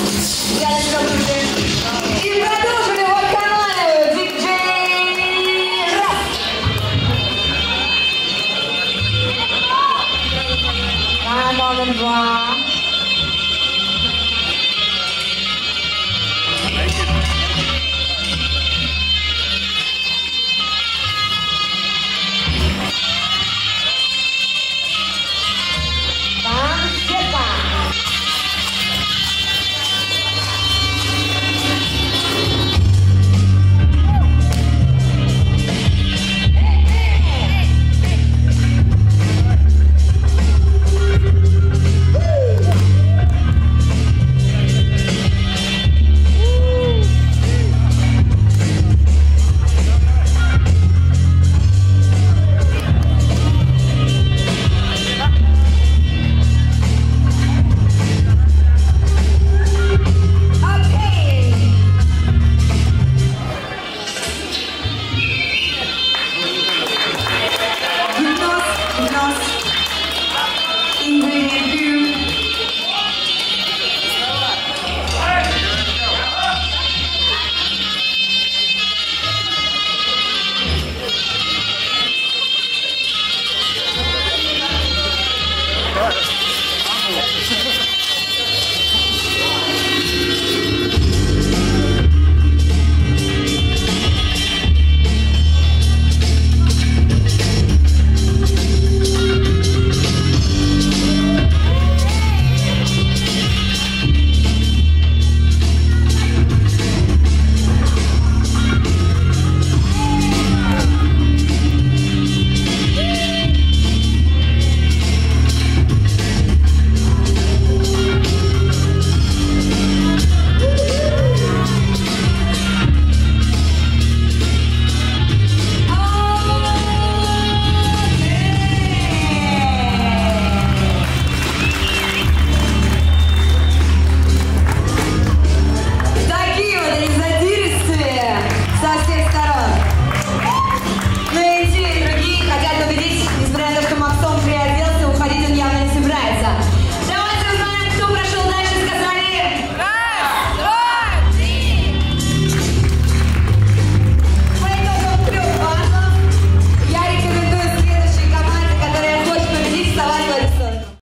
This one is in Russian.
Я на тебя кручу. И продолжили вот канале э, диджей Раф. А, номер два.